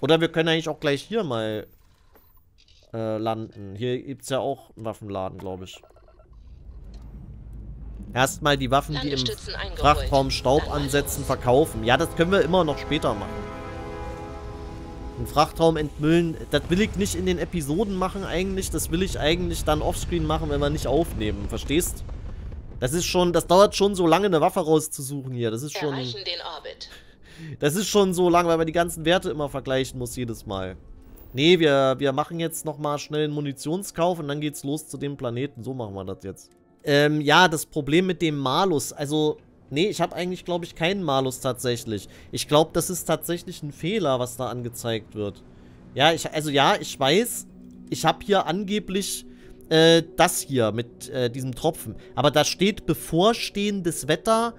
Oder wir können eigentlich auch gleich hier mal äh, landen. Hier gibt es ja auch einen Waffenladen, glaube ich. Erstmal die Waffen, die im Frachtraum Staub ansetzen, verkaufen. Ja, das können wir immer noch später machen. Den Frachtraum entmüllen, das will ich nicht in den Episoden machen eigentlich. Das will ich eigentlich dann offscreen machen, wenn wir nicht aufnehmen. Verstehst? Das ist schon, das dauert schon so lange, eine Waffe rauszusuchen hier. Das ist schon... Das ist schon so lange, weil man die ganzen Werte immer vergleichen muss jedes Mal. Nee, wir, wir machen jetzt nochmal schnell einen Munitionskauf und dann geht's los zu dem Planeten. So machen wir das jetzt. Ähm, ja, das Problem mit dem Malus, also... Nee, ich habe eigentlich, glaube ich, keinen Malus tatsächlich. Ich glaube, das ist tatsächlich ein Fehler, was da angezeigt wird. Ja, ich, also ja, ich weiß, ich habe hier angeblich äh, das hier mit äh, diesem Tropfen. Aber da steht bevorstehendes Wetter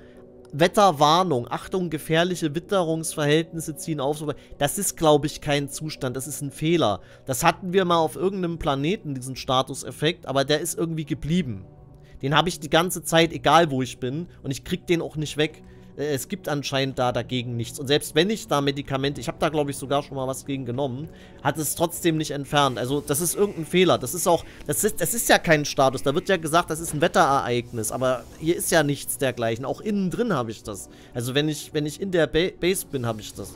Wetterwarnung, Achtung, gefährliche Witterungsverhältnisse ziehen auf. Das ist, glaube ich, kein Zustand, das ist ein Fehler. Das hatten wir mal auf irgendeinem Planeten, diesen Statuseffekt, aber der ist irgendwie geblieben. Den habe ich die ganze Zeit, egal wo ich bin, und ich krieg den auch nicht weg. Äh, es gibt anscheinend da dagegen nichts. Und selbst wenn ich da Medikamente, ich habe da glaube ich sogar schon mal was gegen genommen, hat es trotzdem nicht entfernt. Also das ist irgendein Fehler. Das ist auch, das ist, das ist ja kein Status. Da wird ja gesagt, das ist ein Wetterereignis. Aber hier ist ja nichts dergleichen. Auch innen drin habe ich das. Also wenn ich, wenn ich in der ba Base bin, habe ich das.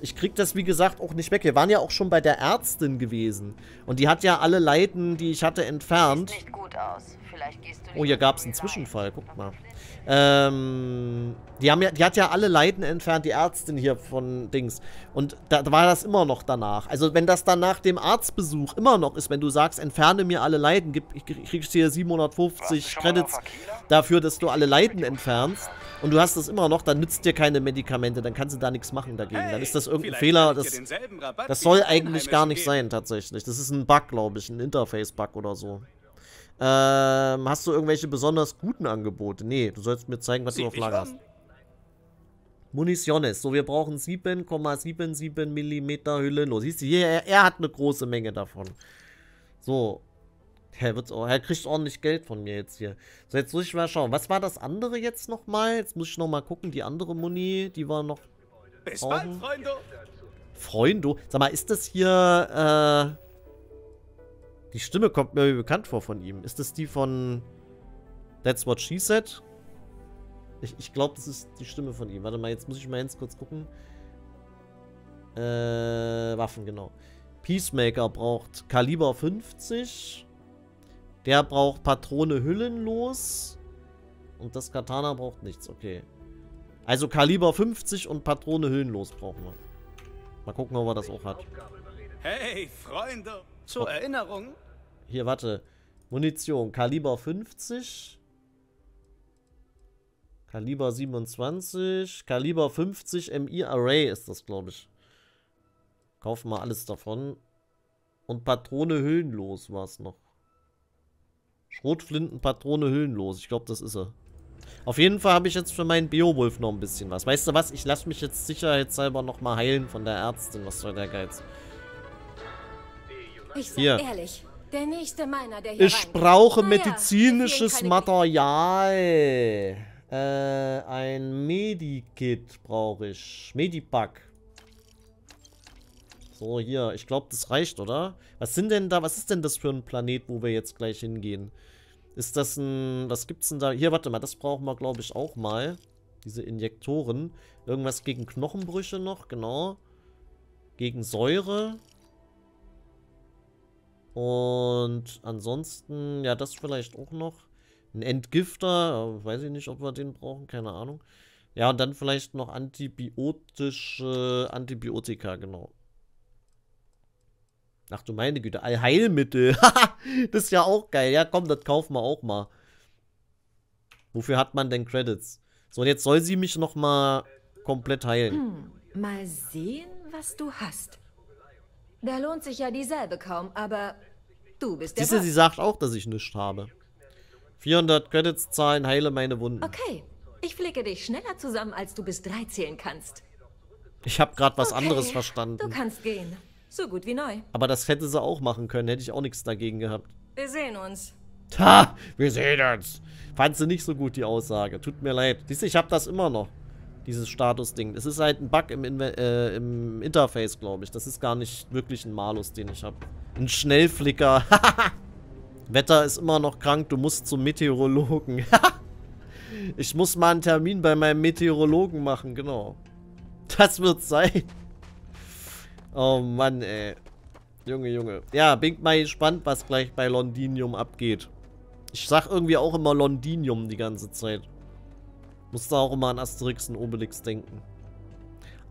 Ich krieg das, wie gesagt, auch nicht weg. Wir waren ja auch schon bei der Ärztin gewesen. Und die hat ja alle Leiden, die ich hatte, entfernt. Oh, hier gab es einen Zwischenfall. Guck mal. Ähm, die, haben ja, die hat ja alle Leiden entfernt, die Ärztin hier von Dings. Und da, war das immer noch danach. Also wenn das dann nach dem Arztbesuch immer noch ist, wenn du sagst, entferne mir alle Leiden, gib, ich kriegst hier 750 Credits dafür, dass du alle Leiden entfernst. Und du hast das immer noch, dann nützt dir keine Medikamente, dann kannst du da nichts machen dagegen. Dann ist das irgendein Fehler. Das, das soll eigentlich gar nicht sein, tatsächlich. Das ist ein Bug, glaube ich, ein Interface-Bug oder so. Ähm, hast du irgendwelche besonders guten Angebote? Nee, du sollst mir zeigen, was Sie du auf Lager hast. Munitiones. So, wir brauchen 7,77 mm Hülle. Los, siehst du, hier, er, er, hat eine große Menge davon. So. Er, wird, er kriegt ordentlich Geld von mir jetzt hier. So, jetzt muss ich mal schauen. Was war das andere jetzt nochmal? Jetzt muss ich nochmal gucken. Die andere Muni, die war noch Bis bald, Freunde. Freundo. Sag mal, ist das hier, äh... Die Stimme kommt mir bekannt vor von ihm. Ist das die von That's What She Said? Ich, ich glaube, das ist die Stimme von ihm. Warte mal, jetzt muss ich mal ganz kurz gucken. Äh, Waffen, genau. Peacemaker braucht Kaliber 50. Der braucht Patrone hüllenlos. Und das Katana braucht nichts, okay. Also Kaliber 50 und Patrone hüllenlos brauchen wir. Mal gucken, ob er das auch hat. Hey, Freunde. Zur. Erinnerung, Hier, warte. Munition. Kaliber 50. Kaliber 27. Kaliber 50 MI Array ist das, glaube ich. Kaufen wir alles davon. Und Patrone hüllenlos war es noch. Schrotflinten, Patrone hüllenlos. Ich glaube, das ist er. Auf jeden Fall habe ich jetzt für meinen Beowulf noch ein bisschen was. Weißt du was? Ich lasse mich jetzt sicherheitshalber nochmal heilen von der Ärztin. Was soll der Geiz? Ich sag Hier. ehrlich, der nächste meiner, der hier Ich reingeht. brauche Naja, medizinisches deswegen keine Material. Äh, ein Medikit brauche ich. Medipack. So, hier. Ich glaube, das reicht, oder? Was sind denn da? Was ist denn das für ein Planet, wo wir jetzt gleich hingehen? Ist das ein... Was gibt's denn da? Hier, warte mal. Das brauchen wir, glaube ich, auch mal. Diese Injektoren. Irgendwas gegen Knochenbrüche noch, genau. Gegen Säure. Und ansonsten, ja, das vielleicht auch noch. Ein Entgifter, weiß ich nicht, ob wir den brauchen, keine Ahnung. Ja, und dann vielleicht noch antibiotische Antibiotika, genau. Ach du meine Güte, Allheilmittel. das ist ja auch geil. Ja, komm, das kaufen wir auch mal. Wofür hat man denn Credits? So, und jetzt soll sie mich noch mal komplett heilen. Mal sehen, was du hast. Da lohnt sich ja dieselbe kaum, aber du bist der Siehst du, Boss. sie sagt auch, dass ich nichts habe. 400 Credits zahlen, heile meine Wunden. Okay, ich flicke dich schneller zusammen, als du bis drei zählen kannst. Ich habe gerade was Okay, anderes Du verstanden. kannst gehen. So gut wie neu. Aber das hätte sie auch machen können, hätte ich auch nichts dagegen gehabt. Wir sehen uns. Ha, wir sehen uns. Fand sie nicht so gut, die Aussage. Tut mir leid. Siehst du, ich habe das immer noch. Dieses Status-Ding. Es ist halt ein Bug im, Inve äh, im Interface, glaube ich. Das ist gar nicht wirklich ein Malus, den ich habe. Ein Schnellflicker. Wetter ist immer noch krank. Du musst zum Meteorologen. ich muss mal einen Termin bei meinem Meteorologen machen, genau. Das wird sein. Oh Mann, ey. Junge, Junge. Ja, bin mal gespannt, was gleich bei Londinium abgeht. Ich sag irgendwie auch immer Londinium die ganze Zeit. Muss da auch immer an Asterix und Obelix denken.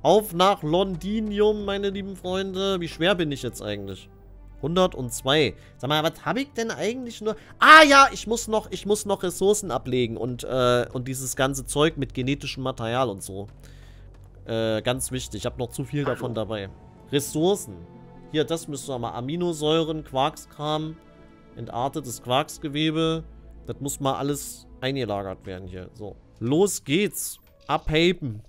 Auf nach Londinium, meine lieben Freunde. Wie schwer bin ich jetzt eigentlich? 102. Sag mal, was habe ich denn eigentlich nur... Ah ja, ich muss noch, ich muss noch Ressourcen ablegen und, äh, und dieses ganze Zeug mit genetischem Material und so. Äh, ganz wichtig. Ich habe noch zu viel davon dabei. Ressourcen. Hier, das müsste wir mal. Aminosäuren, Quarkskram, entartetes Quarksgewebe. Das muss mal alles eingelagert werden hier. So. Los geht's. Abheben.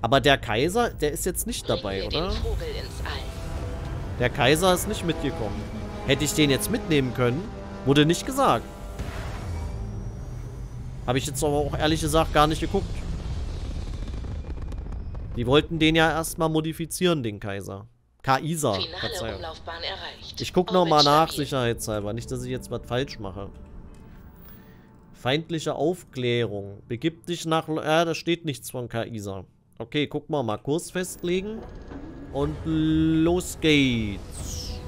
Aber der Kaiser, der ist jetzt nicht dabei, oder? Der Kaiser ist nicht mitgekommen. Hätte ich den jetzt mitnehmen können, wurde nicht gesagt. Habe ich jetzt aber auch ehrlich gesagt gar nicht geguckt. Die wollten den ja erstmal modifizieren, den Kaiser. Kaiser. Verzeihung. Ich gucke nochmal nach, sicherheitshalber. Nicht, dass ich jetzt was falsch mache. Feindliche Aufklärung. Begib dich nach... Ja, da steht nichts von Kaiser. Okay, guck mal. Mal Kurs festlegen. Und los geht's.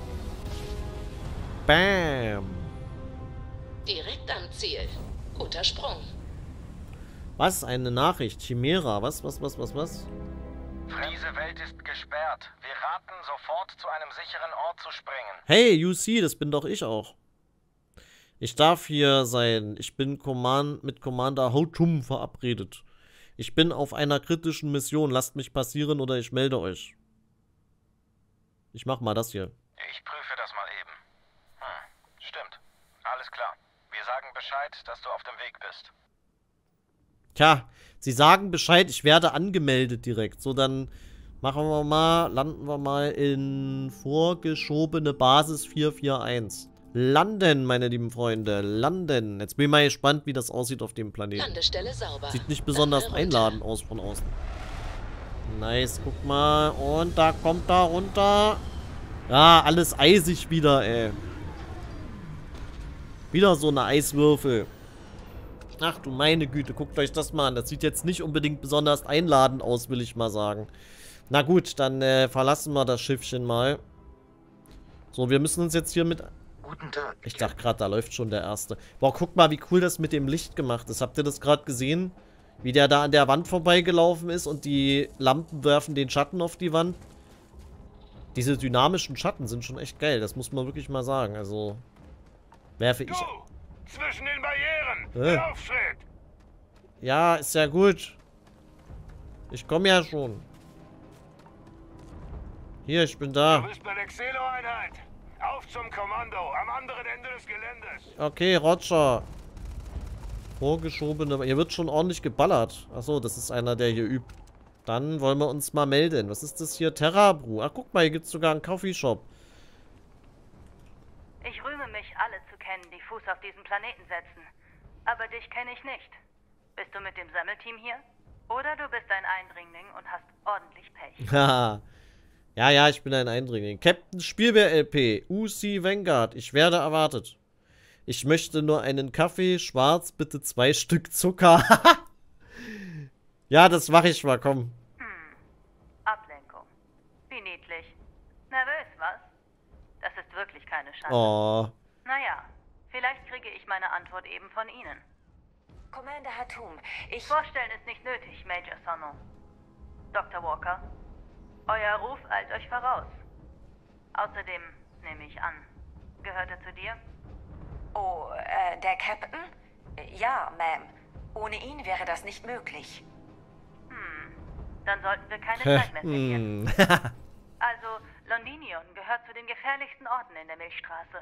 Bam. Direkt am Ziel. Guter Sprung. Was? Eine Nachricht. Chimera. Was, was, was, was, was? Diese Welt ist gesperrt. Wir raten, sofort zu einem sicheren Ort zu springen. Hey, UC, das bin doch ich auch. Ich darf hier sein. Ich bin Command mit Commander Houtum verabredet. Ich bin auf einer kritischen Mission. Lasst mich passieren oder ich melde euch. Ich mach mal das hier. Ich prüfe das mal eben. Hm, stimmt. Alles klar. Wir sagen Bescheid, dass du auf dem Weg bist. Tja, sie sagen Bescheid, ich werde angemeldet direkt. So, dann machen wir mal, landen wir mal in vorgeschobene Basis 441. Landen, meine lieben Freunde. Landen. Jetzt bin ich mal gespannt, wie das aussieht auf dem Planeten. Landestelle sauber. Sieht nicht besonders einladend aus von außen. Nice, guck mal. Und da kommt da runter. Ja, alles eisig wieder, ey. Wieder so eine Eiswürfel. Ach du meine Güte, guckt euch das mal an. Das sieht jetzt nicht unbedingt besonders einladend aus, will ich mal sagen. Na gut, dann äh, verlassen wir das Schiffchen mal. So, wir müssen uns jetzt hier mit... Guten Tag. Ich dachte gerade, da läuft schon der Erste. Boah, guck mal, wie cool das mit dem Licht gemacht ist. Habt ihr das gerade gesehen? Wie der da an der Wand vorbeigelaufen ist und die Lampen werfen den Schatten auf die Wand. Diese dynamischen Schatten sind schon echt geil. Das muss man wirklich mal sagen. Also, werfe ich... Du! Zwischen den Barrieren! Äh. Der Aufschritt! Ja, ist ja gut. Ich komme ja schon. Hier, ich bin Du da. bist bei der Xeno-Einheit. Auf zum Kommando, am anderen Ende des Geländes. Okay, Roger. Vorgeschobene... Hier wird schon ordentlich geballert. Achso, das ist einer, der hier übt. Dann wollen wir uns mal melden. Was ist das hier? Terrabru. Ach, guck mal, hier gibt es sogar einen Coffeeshop. Ich rühme mich, alle zu kennen, die Fuß auf diesen Planeten setzen. Aber dich kenne ich nicht. Bist du mit dem Sammelteam hier? Oder du bist ein Eindringling und hast ordentlich Pech. Ja, ja, ich bin ein Eindringling. Captain Spielbär LP. UC Vanguard. Ich werde erwartet. Ich möchte nur einen Kaffee. Schwarz, bitte zwei Stück Zucker. ja, das mache ich mal, komm. Ablenkung. Wie niedlich. Nervös, was? Das ist wirklich keine Schande. Oh. Naja, vielleicht kriege ich meine Antwort eben von Ihnen. Commander Hatum, ich... Vorstellen ist nicht nötig, Major Sonno. Dr. Walker, euer Ruf eilt euch voraus. Außerdem nehme ich an, gehört er zu dir? Oh, äh, der Captain? Ja, Ma'am. Ohne ihn wäre das nicht möglich. Hm, dann sollten wir keine Zeit mehr verlieren. Hm. Also, Londinion gehört zu den gefährlichsten Orten in der Milchstraße.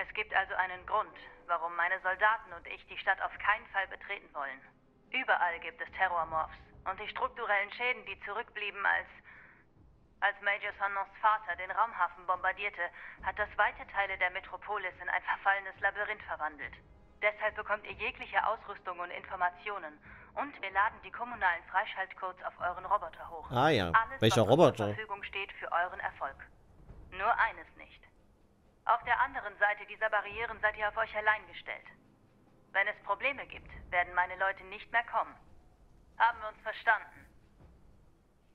Es gibt also einen Grund, warum meine Soldaten und ich die Stadt auf keinen Fall betreten wollen. Überall gibt es Terrormorphs und die strukturellen Schäden, die zurückblieben, als als Major Sonnons Vater den Raumhafen bombardierte, hat das weite Teile der Metropolis in ein verfallenes Labyrinth verwandelt. Deshalb bekommt ihr jegliche Ausrüstung und Informationen. Und wir laden die kommunalen Freischaltcodes auf euren Roboter hoch. Ah ja, Alles, welcher was Roboter? zur Verfügung steht für euren Erfolg. Nur eines nicht. Auf der anderen Seite dieser Barrieren seid ihr auf euch allein gestellt. Wenn es Probleme gibt, werden meine Leute nicht mehr kommen. Haben wir uns verstanden?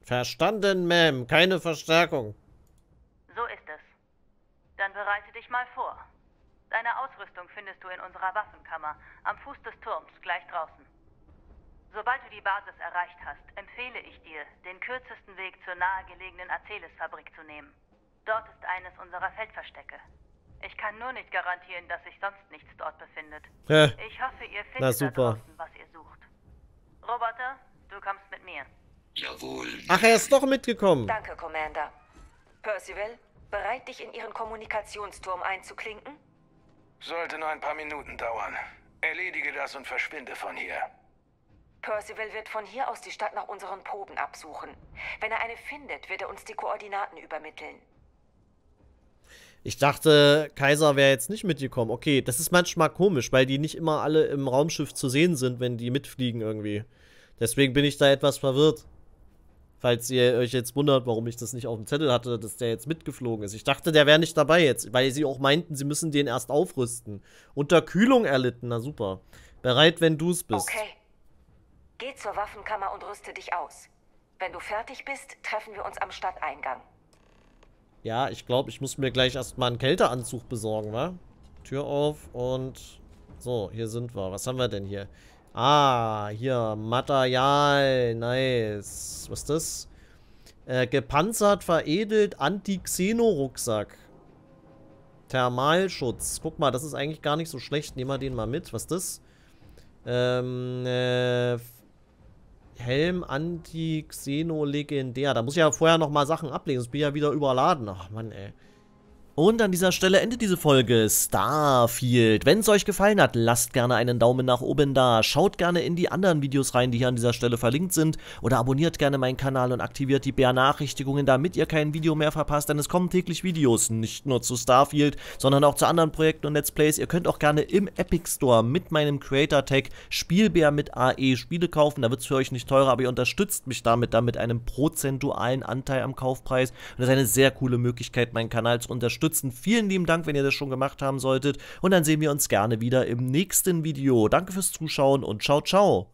Verstanden, Ma'am. Keine Verstärkung. So ist es. Dann bereite dich mal vor. Deine Ausrüstung findest du in unserer Waffenkammer am Fuß des Turms gleich draußen. Sobald du die Basis erreicht hast, empfehle ich dir, den kürzesten Weg zur nahegelegenen Acelis-Fabrik zu nehmen. Dort ist eines unserer Feldverstecke. Ich kann nur nicht garantieren, dass sich sonst nichts dort befindet. Ich hoffe, ihr Na, findet da super. draußen, was ihr sucht. Roboter, du kommst mit mir. Jawohl. Ach, er ist doch mitgekommen. Danke, Commander. Percival, bereit, dich in Ihren Kommunikationsturm einzuklinken? Sollte nur ein paar Minuten dauern. Erledige das und verschwinde von hier. Percival wird von hier aus die Stadt nach unseren Proben absuchen. Wenn er eine findet, wird er uns die Koordinaten übermitteln. Ich dachte, Kaiser wäre jetzt nicht mitgekommen. Okay, das ist manchmal komisch, weil die nicht immer alle im Raumschiff zu sehen sind, wenn die mitfliegen irgendwie. Deswegen bin ich da etwas verwirrt. Falls ihr euch jetzt wundert, warum ich das nicht auf dem Zettel hatte, dass der jetzt mitgeflogen ist. Ich dachte, der wäre nicht dabei jetzt, weil sie auch meinten, sie müssen den erst aufrüsten. Unterkühlung erlitten, na super. Bereit, wenn du es bist. Okay. Geh zur Waffenkammer und rüste dich aus. Wenn du fertig bist, treffen wir uns am Stadteingang. Ja, ich glaube, ich muss mir gleich erstmal einen Kälteanzug besorgen, wa? Tür auf und... So, hier sind wir. Was haben wir denn hier? Ah, hier, Material, nice. Was ist das? Äh, gepanzert, veredelt, Anti-Xeno-Rucksack. Thermalschutz. Guck mal, das ist eigentlich gar nicht so schlecht. Nehmen wir den mal mit. Was ist das? Ähm, äh, Helm Anti-Xeno legendär. Da muss ich ja vorher noch mal Sachen ablegen, sonst bin ich ja wieder überladen. Ach Mann, ey. Und an dieser Stelle endet diese Folge Starfield. Wenn es euch gefallen hat, lasst gerne einen Daumen nach oben da. Schaut gerne in die anderen Videos rein, die hier an dieser Stelle verlinkt sind. Oder abonniert gerne meinen Kanal und aktiviert die Benachrichtigungen, damit ihr kein Video mehr verpasst. Denn es kommen täglich Videos, nicht nur zu Starfield, sondern auch zu anderen Projekten und Let's Plays. Ihr könnt auch gerne im Epic Store mit meinem Creator Tag Spielbär mit AE Spiele kaufen. Da wird es für euch nicht teurer, aber ihr unterstützt mich damit dann mit einem prozentualen Anteil am Kaufpreis. Und das ist eine sehr coole Möglichkeit, meinen Kanal zu unterstützen unterstützen. Vielen lieben Dank, wenn ihr das schon gemacht haben solltet. Und dann sehen wir uns gerne wieder im nächsten Video. Danke fürs Zuschauen und ciao, ciao.